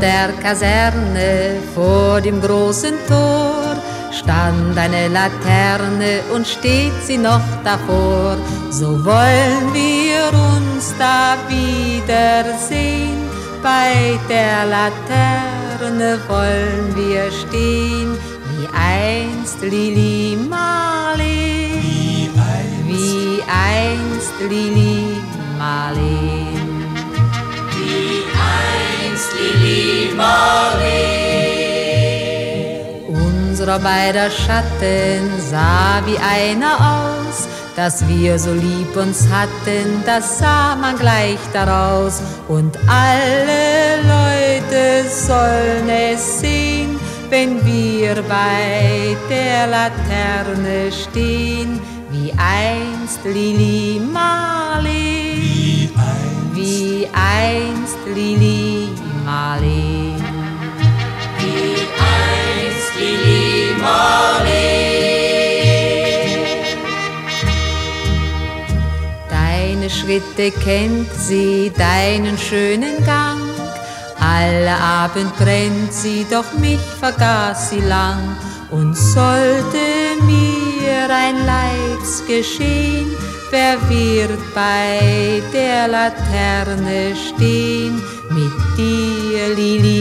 der Kaserne vor dem großen Tor stand eine Laterne und steht sie noch davor. So wollen wir uns da wiedersehen, bei der Laterne wollen wir stehen, wie einst Lili Marleen, Unser beider Schatten sah wie einer aus, dass wir so lieb uns hatten, das sah man gleich daraus. Und alle Leute sollen es sehen, wenn wir bei der Laterne stehen, wie einst Lili Marleen, Schritte kennt sie, deinen schönen Gang. Alle Abend brennt sie, doch mich vergaß sie lang. Und sollte mir ein Leids geschehen, wer wird bei der Laterne stehen? Mit dir, Lili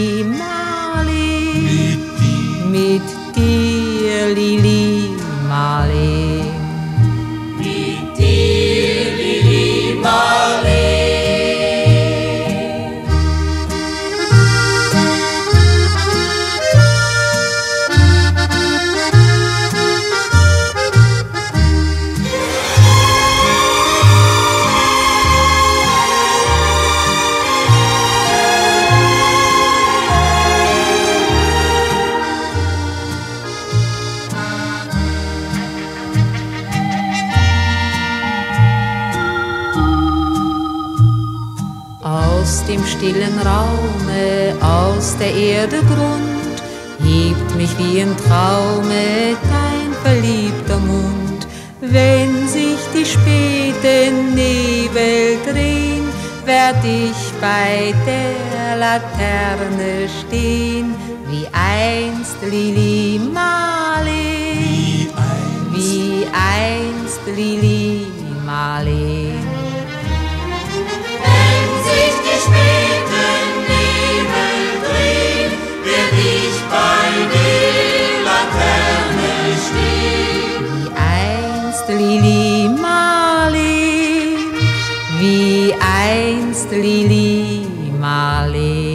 dem stillen Raume, aus der Erde Grund, hebt mich wie im Traume dein verliebter Mund. Wenn sich die späten Nebel drehen, werd ich bei der Laterne stehen, wie einst Lili Marleen, Wie einst, wie einst Lili Marleen. Wie einst Lili Marleen.